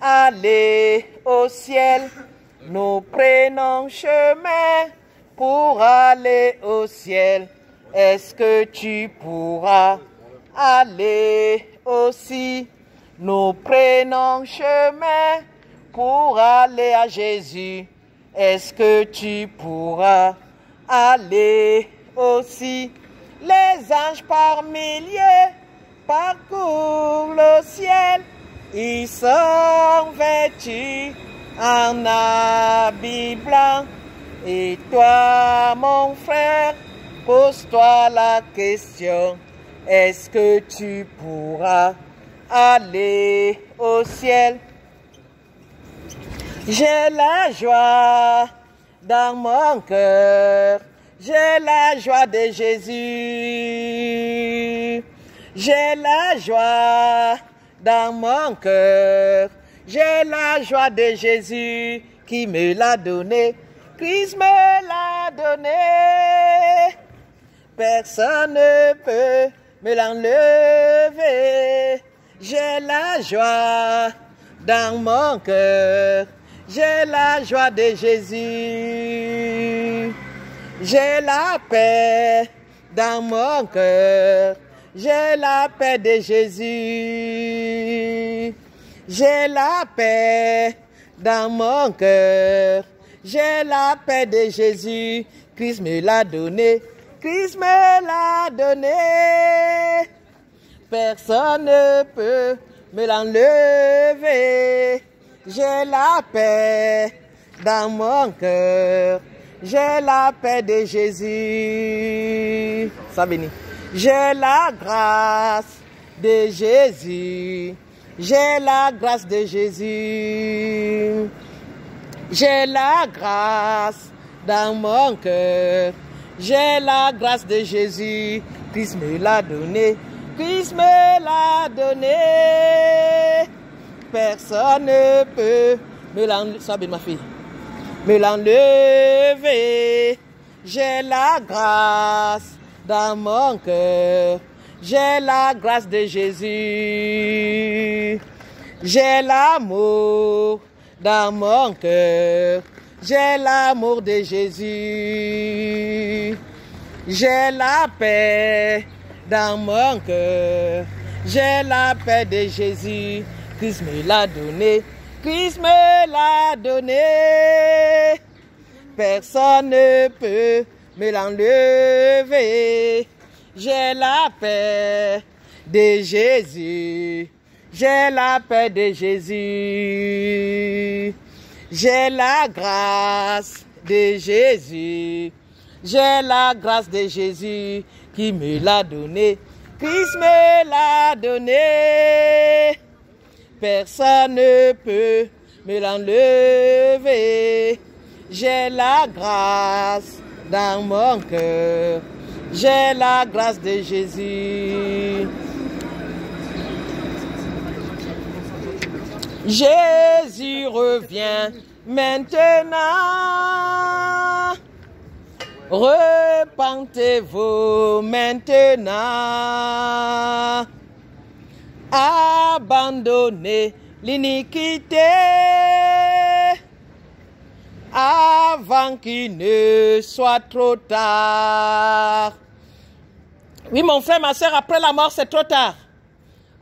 aller au ciel? Nous prenons chemin pour aller au ciel. Est-ce que tu pourras aller aussi? Nous prenons chemin pour aller à Jésus. Est-ce que tu pourras aller aussi? Les anges par milliers parcourent le ciel. Ils sont vêtus en habit blanc. Et toi, mon frère, pose-toi la question. Est-ce que tu pourras aller au ciel? J'ai la joie dans mon cœur. J'ai la joie de Jésus. J'ai la joie dans mon cœur. J'ai la joie de Jésus qui me l'a donné. Christ me l'a donné. Personne ne peut me l'enlever. J'ai la joie dans mon cœur. J'ai la joie de Jésus. J'ai la paix dans mon cœur. J'ai la paix de Jésus. J'ai la paix dans mon cœur. J'ai la paix de Jésus. Christ me l'a donné. Christ me l'a donné. Personne ne peut me l'enlever. J'ai la paix dans mon cœur. J'ai la paix de Jésus. Ça bénit. J'ai la grâce de Jésus. J'ai la grâce de Jésus. J'ai la grâce dans mon cœur. J'ai la grâce de Jésus. Christ me l'a donné. Christ me l'a donné. Personne ne peut me l'enlever. Ça, ma fille. Me l'enlever. J'ai la grâce dans mon cœur. J'ai la grâce de Jésus. J'ai l'amour dans mon cœur. J'ai l'amour de Jésus. J'ai la paix dans mon cœur. J'ai la paix de Jésus. Christ me l'a donné. Christ me l'a donné. Personne ne peut me l'enlever. J'ai la paix de Jésus. J'ai la paix de Jésus. J'ai la grâce de Jésus. J'ai la grâce de Jésus qui me l'a donné. Christ me l'a donné. Personne ne peut me l'enlever. J'ai la grâce dans mon cœur. J'ai la grâce de Jésus. Jésus revient maintenant. Repentez-vous maintenant. Abandonnez l'iniquité avant qu'il ne soit trop tard. Oui, mon frère, ma soeur, après la mort, c'est trop tard.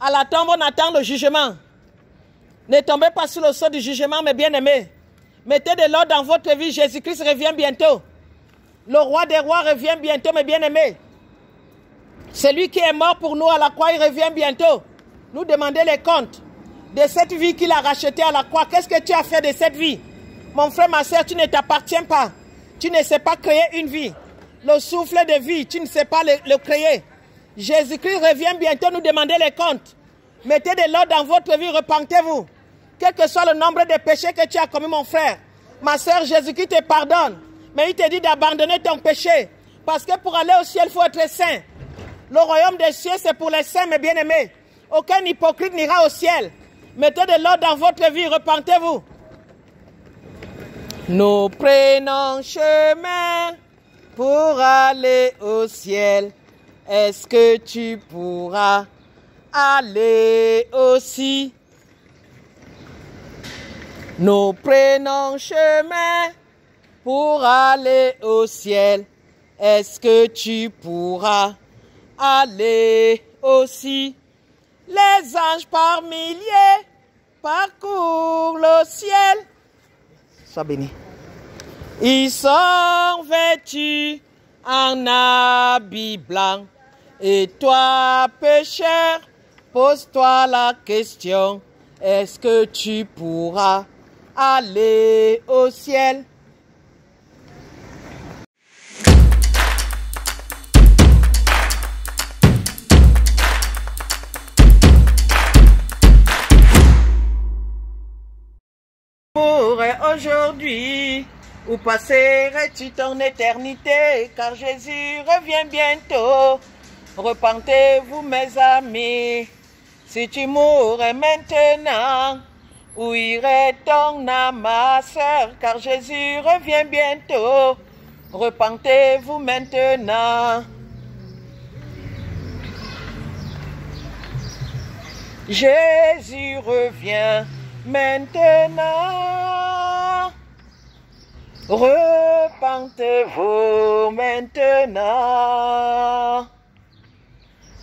À la tombe, on attend le jugement. Ne tombez pas sous le sceau du jugement, mes bien-aimés. Mettez de l'ordre dans votre vie. Jésus-Christ revient bientôt. Le roi des rois revient bientôt, mes bien-aimés. Celui qui est mort pour nous à la croix, il revient bientôt. Nous demander les comptes de cette vie qu'il a rachetée à la croix. Qu'est-ce que tu as fait de cette vie? Mon frère, ma soeur, tu ne t'appartiens pas. Tu ne sais pas créer une vie. Le souffle de vie, tu ne sais pas le, créer. Jésus-Christ revient bientôt nous demander les comptes. Mettez de l'ordre dans votre vie, repentez-vous. Quel que soit le nombre de péchés que tu as commis, mon frère. Ma soeur, Jésus-Christ te pardonne. Mais il te dit d'abandonner ton péché. Parce que pour aller au ciel, il faut être saint. Le royaume des cieux, c'est pour les saints, mes bien-aimés. Aucun hypocrite n'ira au ciel. Mettez de l'ordre dans votre vie, repentez-vous. Nous prenons chemin pour aller au ciel. Est-ce que tu pourras aller aussi? Nous prenons chemin pour aller au ciel. Est-ce que tu pourras aller aussi? Les anges par milliers parcourent le ciel. Sois béni. Ils sont vêtus en habit blanc. Et toi, pécheur, pose-toi la question. est-ce que tu pourras aller au ciel? Aujourd'hui. Ou passerais-tu ton éternité? Car Jésus revient bientôt. Repentez-vous mes amis. Si tu mourrais maintenant où irait-on ma soeur car Jésus revient bientôt. Repentez-vous maintenant. Jésus revient maintenant. Repentez-vous maintenant.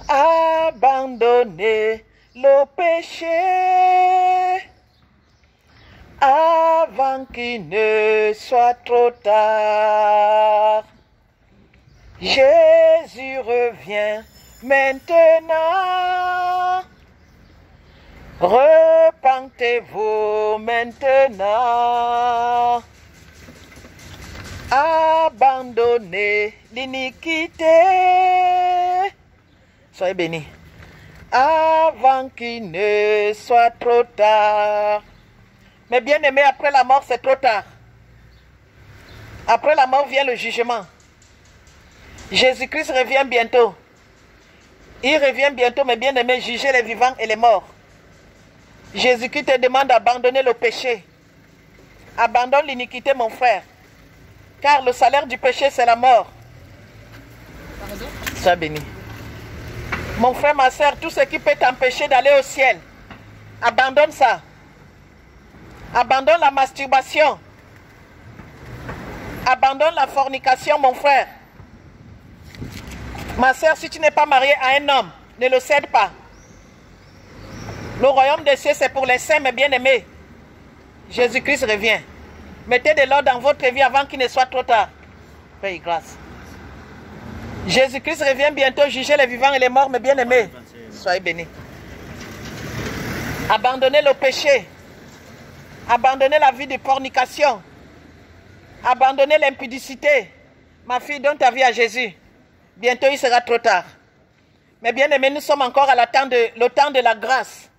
Abandonnez le péché avant qu'il ne soit trop tard. Jésus revient maintenant. Repentez-vous maintenant. Abandonnez l'iniquité. Soyez bénis. Avant qu'il ne soit trop tard. Mais bien aimé, après la mort, c'est trop tard. Après la mort vient le jugement. Jésus-Christ revient bientôt. Il revient bientôt, mais bien aimé, juger les vivants et les morts. Jésus-Christ te demande d'abandonner le péché. Abandonne l'iniquité, mon frère. Car le salaire du péché, c'est la mort. Sois béni. Mon frère, ma soeur, tout ce qui peut t'empêcher d'aller au ciel, abandonne ça. Abandonne la masturbation. Abandonne la fornication, mon frère. Ma soeur, si tu n'es pas marié à un homme, ne le cède pas. Le royaume des cieux, c'est pour les saints, mes bien-aimés. Jésus-Christ revient. Mettez de l'ordre dans votre vie avant qu'il ne soit trop tard. Paye grâce. Jésus-Christ revient bientôt juger les vivants et les morts, mes bien-aimés. Soyez bénis. Abandonnez le péché. Abandonnez la vie de fornication. Abandonnez l'impudicité. Ma fille, donne ta vie à Jésus. Bientôt, il sera trop tard. Mais bien aimés, nous sommes encore à la temps de, le de la grâce.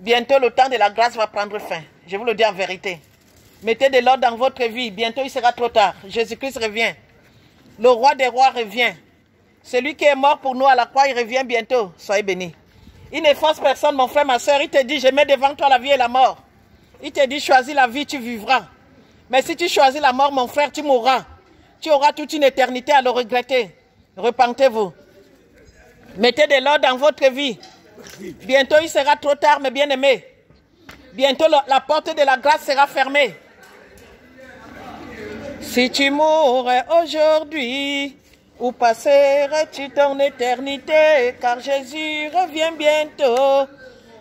Bientôt, le temps de la grâce va prendre fin. Je vous le dis en vérité. Mettez de l'ordre dans votre vie. Bientôt, il sera trop tard. Jésus-Christ revient. Le roi des rois revient. Celui qui est mort pour nous à la croix, il revient bientôt. Soyez bénis. Il ne force personne, mon frère, ma soeur. Il te dit, je mets devant toi la vie et la mort. Il te dit, choisis la vie, tu vivras. Mais si tu choisis la mort, mon frère, tu mourras. Tu auras toute une éternité à le regretter. Repentez-vous. Mettez de l'ordre dans votre vie. Bientôt, il sera trop tard, mes bien-aimés. Bientôt, la porte de la grâce sera fermée. Si tu mourrais aujourd'hui, où passerais-tu ton éternité? Car Jésus revient bientôt.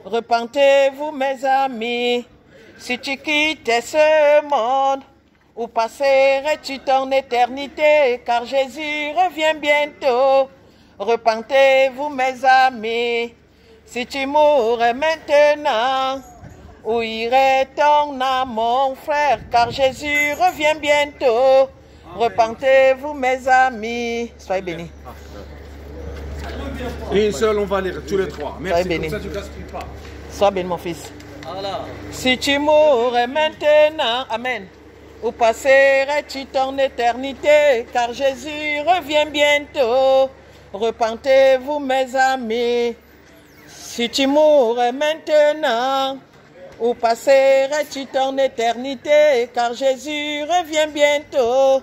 Repentez-vous, mes amis. Si tu quittais ce monde, où passerais-tu ton éternité? Car Jésus revient bientôt. Repentez-vous, mes amis. Si tu mourrais maintenant, où irait ton âme, mon frère? Car Jésus revient bientôt. Repentez-vous, mes amis. Soyez bénis. Une seule, on va lire tous les trois. Merci. Soyez béni. Comme ça, tu gaspilles pas. Sois béni, mon fils. Si tu mourrais maintenant, Amen. Où passerais-tu ton éternité? Car Jésus revient bientôt. Repentez-vous, mes amis. Si tu mourrais maintenant, où passerais-tu ton éternité? Car Jésus revient bientôt.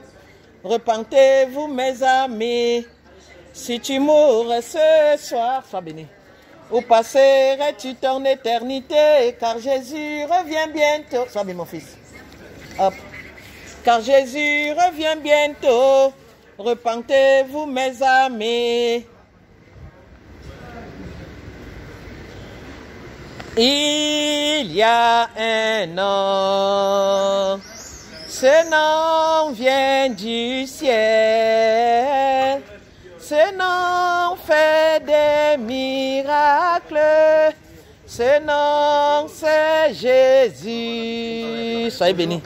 Repentez-vous, mes amis. Si tu mourrais ce soir, sois béni. Où passerais-tu ton éternité? Car Jésus revient bientôt. Sois béni, mon fils. Car Jésus revient bientôt. Repentez-vous, mes amis. Il y a un nom. Ce nom vient du ciel. Ce nom fait des miracles. Ce nom, c'est Jésus. Soyez bénis.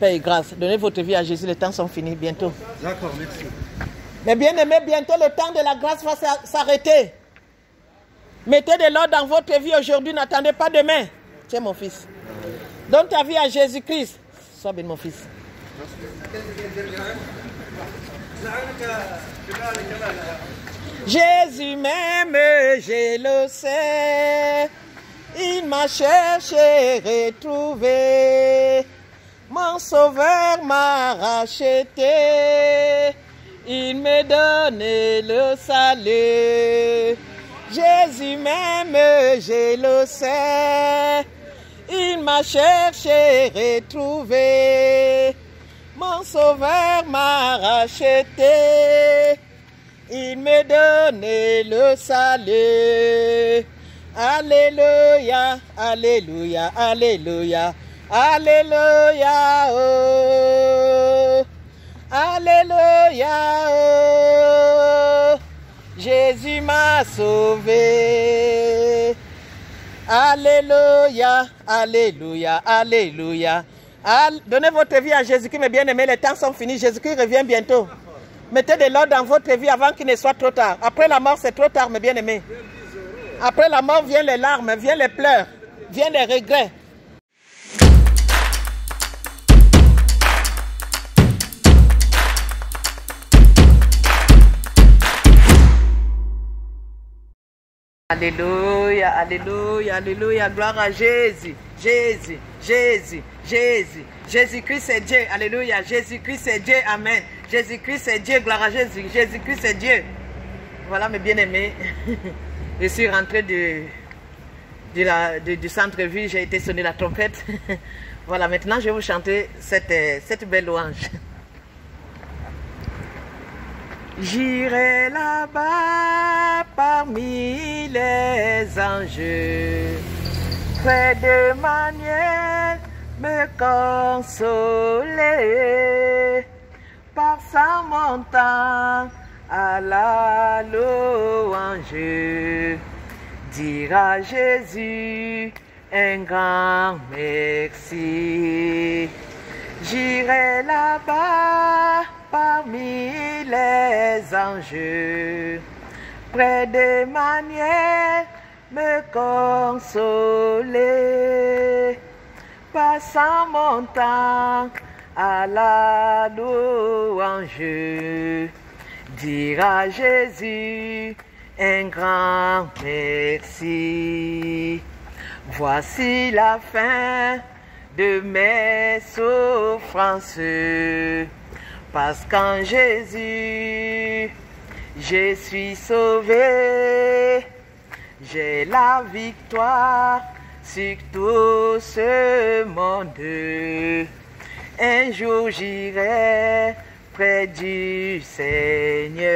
Père et grâce, donnez votre vie à Jésus, les temps sont finis bientôt. D'accord, merci. Mais bien aimé, bientôt le temps de la grâce va s'a- s'arrêter. Mettez de l'ordre dans votre vie aujourd'hui, n'attendez pas demain. Tiens mon fils. Donne ta vie à Jésus-Christ. Sois béni mon fils. Jésus m'aime, je le sais. Il m'a cherché, retrouvé. Mon sauveur m'a racheté. Il me donne le salut. Jésus m'aime, je le sais. Il m'a cherché, retrouvé. Mon sauveur m'a racheté. Il me donne le salut. Alléluia, Alléluia, Alléluia, Alléluia, oh. Alléluia, oh. Jésus m'a sauvé. Alléluia, Alléluia, Alléluia. Al- Donnez votre vie à Jésus-Christ, mes bien-aimés, les temps sont finis. Jésus-Christ revient bientôt. Mettez de l'ordre dans votre vie avant qu'il ne soit trop tard. Après la mort, c'est trop tard, mes bien-aimés. Après la mort, viennent les larmes, viennent les pleurs, viennent les regrets. Alléluia, Alléluia, Alléluia, gloire à Jésus, Jésus, Jésus, Jésus, Jésus-Christ c'est Dieu, Alléluia, Jésus-Christ c'est Dieu, Amen, Jésus-Christ c'est Dieu, gloire à Jésus, Jésus-Christ c'est Dieu. Voilà mes bien-aimés, (laughs) je suis rentré du, du centre-ville, j'ai été sonner la trompette. (laughs) voilà, maintenant je vais vous chanter cette, cette belle louange. J'irai là-bas parmi les anges, près de manière me consoler, par sa montagne à la louange, dire à Jésus un grand merci. J'irai là-bas parmi les anges, près des manières me consoler, passant mon temps à la louange, dire à Jésus un grand merci. Voici la fin de mes souffrances. Parce qu'en Jésus, je suis sauvé. J'ai la victoire sur tout ce monde. Un jour j'irai près du Seigneur.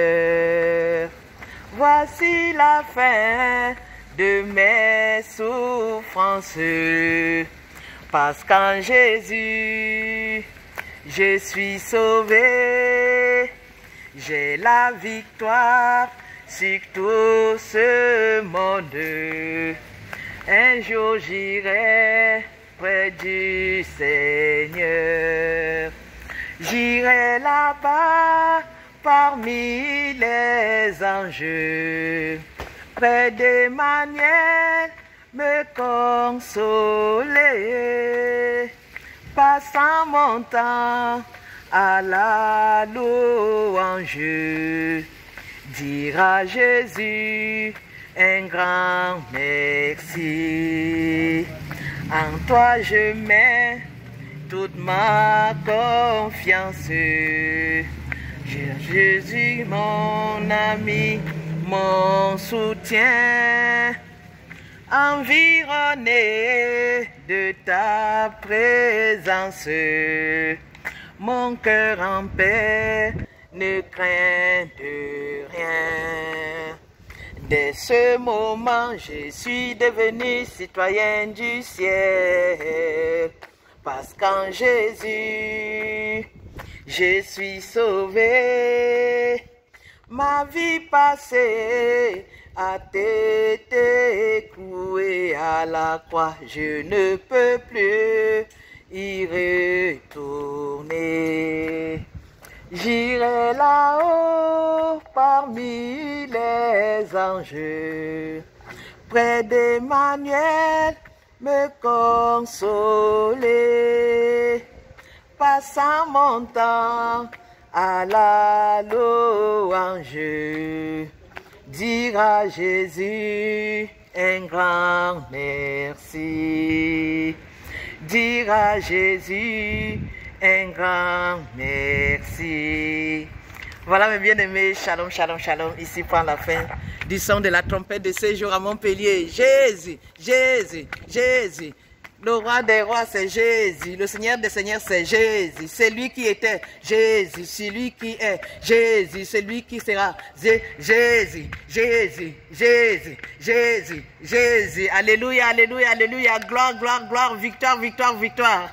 Voici la fin de mes souffrances. Parce qu'en Jésus, je suis sauvé. J'ai la victoire sur tout ce monde. Un jour j'irai près du Seigneur. J'irai là-bas parmi les anges, près des manières me consoler, passant mon temps à la louange, dire à Jésus un grand merci. En toi je mets toute ma confiance. Jésus, mon ami, mon soutien, environné de ta présence. Mon cœur en paix ne craint de rien. Dès ce moment, je suis devenu citoyen du ciel. Parce qu'en Jésus, je suis sauvé. Ma vie passée a été à la croix, je ne peux plus y retourner. J'irai là-haut parmi les anges, près d'Emmanuel me consoler, passant mon temps à la louange, dire à Jésus un grand merci, dire à Jésus un grand merci. Voilà mes bien-aimés, shalom, shalom, shalom. Ici prend la fin du son de la trompette de ce jour à Montpellier. Jésus, Jésus, Jésus. Le roi des rois, c'est Jésus. Le Seigneur des seigneurs, c'est Jésus. C'est lui qui était Jésus. C'est lui qui est Jésus. C'est lui qui sera Jésus, Jésus, Jésus, Jésus, Jésus. Alléluia, alléluia, alléluia. Gloire, gloire, gloire. Victoire, victoire, victoire.